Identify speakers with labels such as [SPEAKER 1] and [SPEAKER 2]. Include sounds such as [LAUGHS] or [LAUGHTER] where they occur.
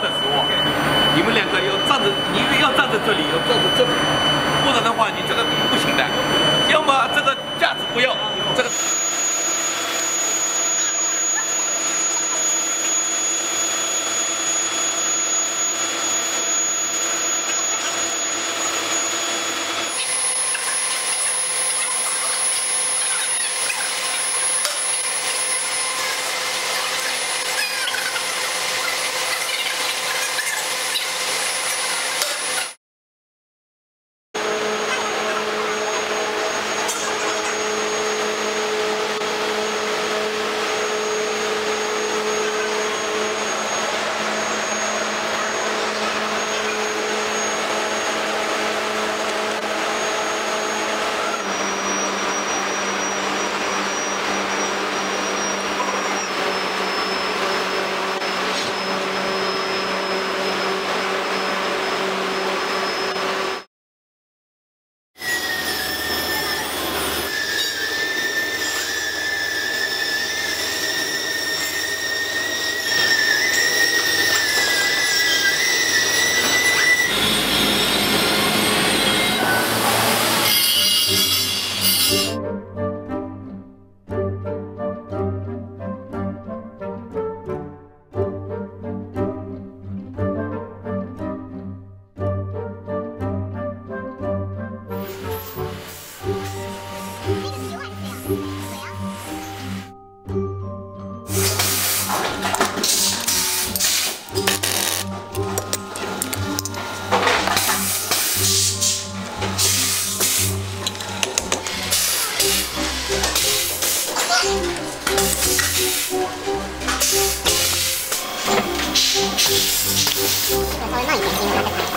[SPEAKER 1] 的时候，你们两个要站着，你要站在这里，要站在这里，不然的话，你这个不行的。要么这个
[SPEAKER 2] Thank [LAUGHS] you.